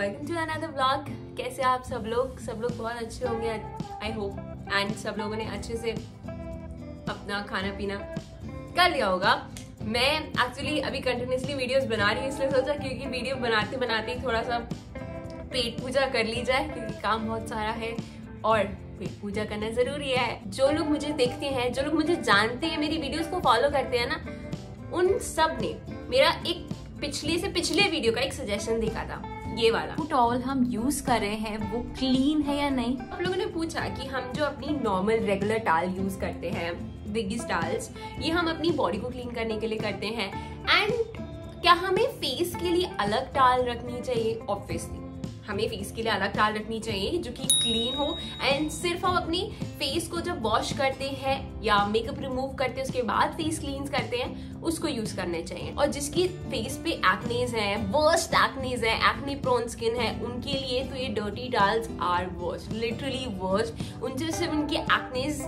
Welcome to another vlog कैसे आप सब लोग? सब लोग बहुत अच्छे होंगे आई होप एंड सब लोगों ने अच्छे से अपना खाना पीना कर लिया होगा। मैं एक्चुअली अभी कंटिन्यूसली वीडियोस बना रही हूँ, इसलिए सोचा क्योंकि वीडियो बनाते बनाते ही थोड़ा सा पेट पूजा कर ली जाए, क्योंकि काम बहुत सारा है और पेट पूजा करना ज़रूरी है। जो लोग मुझे देखते हैं, जो लोग मुझे जानते हैं, मेरी वीडियोस को फॉलो करते हैं ना, उन सबने मेरा एक पिछले से पिछले वीडियो का एक सजेशन देखा था। ये वाला। वो टॉवल हम यूज़ कर रहे हैं वो क्लीन है या नहीं? आप लोगों ने पूछा कि हम जो अपनी नॉर्मल रेगुलर टाल यूज़ करते हैं बिगिस टाल्स ये हम अपनी बॉडी को क्लीन करने के लिए करते हैं। एंड क्या हमें फेस के लिए अलग टाल रखनी चाहिए? ऑब्वियसली हमें फेस के लिए अलग टाल रखनी चाहिए, जो कि क्लीन हो। एंड सिर्फ़ हम अपनी फेस को जब वॉश करते हैं या मेकअप रिमूव करते हैं, उसके बाद फेस क्लीन करते हैं, उसको यूज़ करने चाहिए। और जिसकी फेस पे एक्नेज है वर्स्ट एक्नेज है एक्ने प्रोन स्किन है, उनके लिए तो ये dirty towels are worst literally worst उनसे सिर्फ़ उनके एक्नेज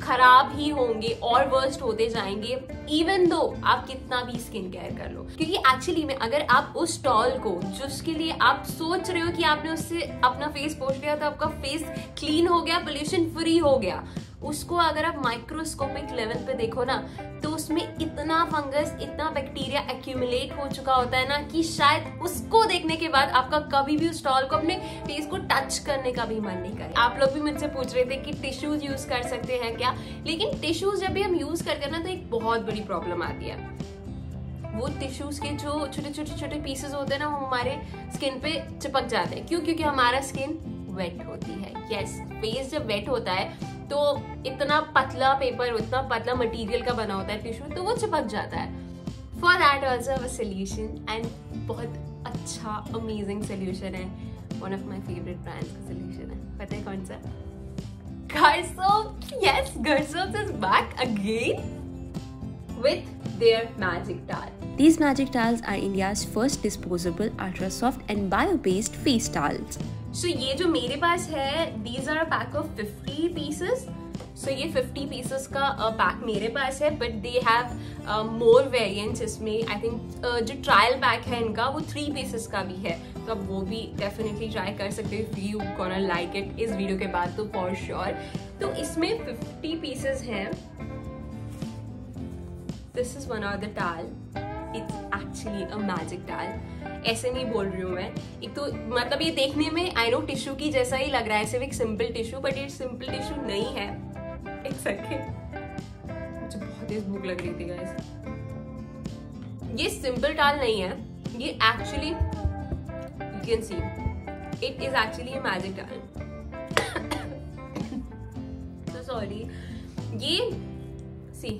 खराब ही होंगे और वर्स्ट होते जाएँगे इवन दो आप कितना भी स्किन केयर कर लो। क्योंकि एक्चुअली में, अगर आप उस टॉल को, जिसके लिए आप सोच रहे हो कि आपने उससे अपना फेस पोष लिया तो आपका फेस क्लीन हो गया पोल्यूशन फ्री हो गया। उसको अगर आप माइक्रोस्कोपिक लेवल पे देखो ना तो उसमें इतना फंगस इतना बैक्टीरिया एक्यूमुलेट हो चुका होता है ना कि शायद उसको देखने के बाद आपका कभी भी उस स्टॉल को अपने फेस को टच करने का भी मन नहीं करे आप लोग भी मुझसे पूछ रहे थे कि टिश्यूज यूज़ कर सकते हैं क्या? लेकिन टिश्यूज जब भी हम यूज़ करते हैं ना तो एक बहुत बड़ी प्रॉब्लम आती है। वो टिश्यूज के जो छोटे छोटे छोटे पीसेस होते हैं ना, वो हमारे स्किन पे चिपक जाते हैं। क्यों? क्योंकि हमारा स्किन वेट होती है। यस फेस जब वेट होता है तो इतना पतला पेपर इतना पतला मटेरियल का बना होता है टिश्यू तो वो चिपक जाता है for that also a solution and बहुत अच्छा अमेजिंग सोल्यूशन है one of my favourite brands का सोल्यूशन है पता है कौन सा Garsoap, yes, Garsoap is back again with their magic towel. These magic towels are India's first disposable, ultra soft and bio-based face towels. So ये जो मेरे पास है these are pack of 50 pieces so ये 50 पीसेस का pack मेरे पास है but they have more variants इसमें. आई थिंक जो ट्रायल पैक है इनका, वो थ्री पीसेस का भी है. तो आप वो भी डेफिनेटली ट्राई कर सकते हो. यू गोना लाइक इट इस वीडियो के बाद तो फॉर श्योर तो इसमें 50 पीसेस हैं. This is one of the towel actually a magic towel ऐसे नहीं बोल रही हूँ मैं। एक तो मतलब ये देखने में आई नो टिश्यू की जैसा ही लग रहा है, सिर्फ़ एक सिंपल टिश्यू बट ये सिंपल टिश्यू नहीं है। एक मुझे बहुत तेज भूख लग रही थी गाइस ये सिंपल टाल नहीं है। ये actually you can see it is actually magic तो सॉरी ये सी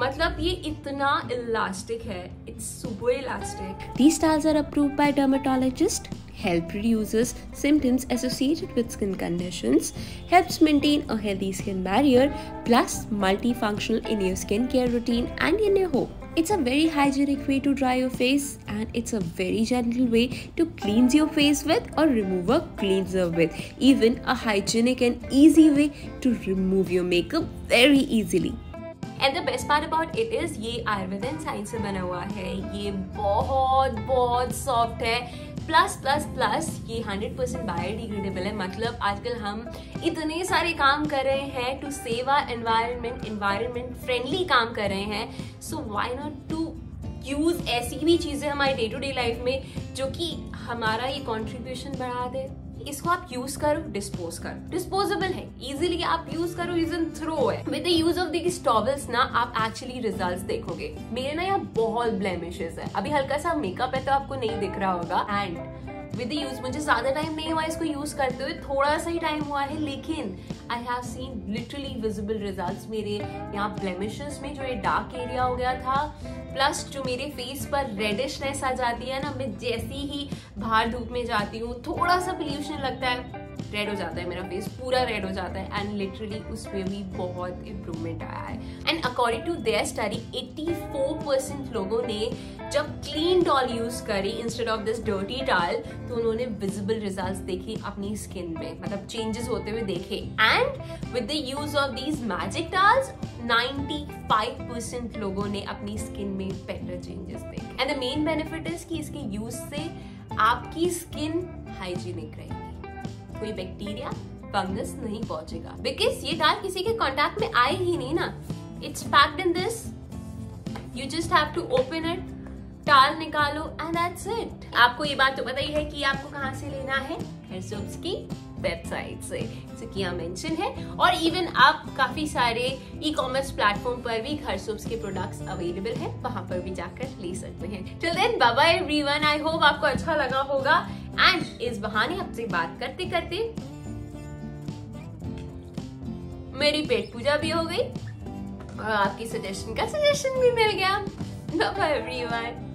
मतलब ये इतना इलास्टिक है it's super elastic These styles are approved by dermatologist, help reduces symptoms associated with skin conditions, helps maintain a healthy skin barrier, plus multifunctional in your skincare routine and in your home. It's a very hygienic way to dry your face and it's a very gentle way to cleanse your face with or remove a cleanser with. Even a hygienic and easy way to remove your makeup very easily. And the best part about it is ये आयुर्वेदन science से बना हुआ है। ये बहुत बहुत soft है। प्लस प्लस प्लस ये हंड्रेड परसेंट बायोडिग्रेडेबल है। मतलब आजकल हम इतने सारे काम कर रहे हैं to save our environment environment friendly काम कर रहे हैं। So why not to use ऐसी भी चीज़ें हमारे डे टू डे लाइफ में जो कि हमारा ये कॉन्ट्रीब्यूशन बढ़ा दे? इसको आप यूज़ करो डिस्पोज करो। डिस्पोजेबल है। इजिली आप यूज़ करो यूज़ थ्रो है। With the use of this towels ना, आप एक्चुअली रिज़ल्ट देखोगे। मेरे ना यहाँ बहुत ब्लेमिशेस है। अभी हल्का सा मेकअप है तो आपको नहीं दिख रहा होगा। एंड विद यूज़ मुझे ज़्यादा टाइम नहीं हुआ इसको यूज़ करते हुए, थोड़ा सा ही टाइम हुआ है, लेकिन I have seen literally visible result मेरे यहाँ ब्लेमिशेस में, जो ये डार्क एरिया हो गया था प्लस जो मेरे फेस पर रेडिशनेस आ जाती है ना, मैं जैसी ही बाहर धूप में जाती हूँ, थोड़ा सा पोल्यूशन लगता है। रेड हो जाता है, मेरा फेस पूरा रेड हो जाता है एंड लिटरली उसमें भी बहुत इम्प्रूवमेंट आया है. And according to their study 84 percent लोगों ने जब क्लीन टॉल यूज़ करी instead of this dirty towel तो उन्होंने विजिबल रिज़ल्ट देखे अपनी स्किन में मतलब चेंजेस होते हुए देखे. And with the use of these magic towels 95% लोगों ने अपनी स्किन में बेटर चेंजेस देखे. And the main benefit is कि इसके यूज़ से आपकी स्किन हाइजीनिक रहेगी. कोई बैक्टीरिया फंगस नहीं पहुंचेगा। बिकॉज़ ये दाल किसी के कॉन्टेक्ट में आए ही नहीं ना। It's packed in this you just have to open it towel निकालो एंड दैट्स इट आपको ये बात तो पता ही है कि आपको कहाँ से लेना है? हेयर की वेबसाइट से जो कि यहाँ मेंशन है। और इवन आप काफ़ी सारे ई कॉमर्स प्लेटफॉर्म पर भी घर सोप्स के प्रोडक्ट्स अवेलेबल है, वहाँ पर भी जाकर ले सकते हैं। Till then bye everyone I hope आपको अच्छा लगा होगा। एंड इस बहाने आपसे बात करते करते मेरी पेट पूजा भी हो गई। और आपकी सजेशन का सजेशन भी मिल गया। Bye everyone